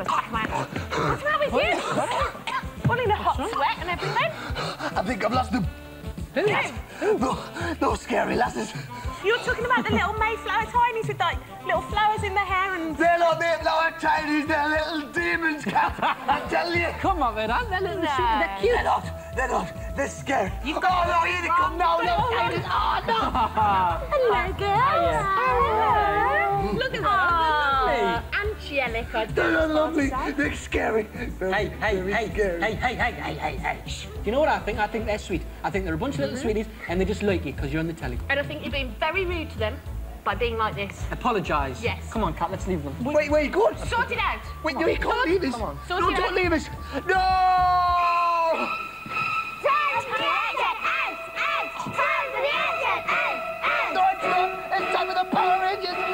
of us. Come on. What's wrong with you? All in a hot sweat and everything. I think I've lost them. No, no scary lasses. You're talking about the little Mayflower tinies with like little flowers in their hair and. They're not Mayflower Chinese, they're little demons, Cat. I tell you. Come on, man. They're little No. shit. They're cute. They're not, they're not, they're scared. You've oh, no, here they come now, little No. Oh, no. Hello, girls. Hello. Look at them. Ah, she. They're lovely. They're scary. They're hey, hey, hey, scary. hey, hey, hey, hey, hey, hey. Do you know what I think? I think they're sweet. I think they're a bunch of little mm -hmm. sweeties and they just like you because you're on the telly. And I think you're being very rude to them by being like this. Apologise. Yes. Come on, Cat, let's leave them. Wait, wait, where you going? Sort it out. Wait, no, you can't Sort... leave us. Come on. Sort no, don't out. leave us. No! Time for the engine! Out! Out! No, it's not! It's time for the Power Rangers!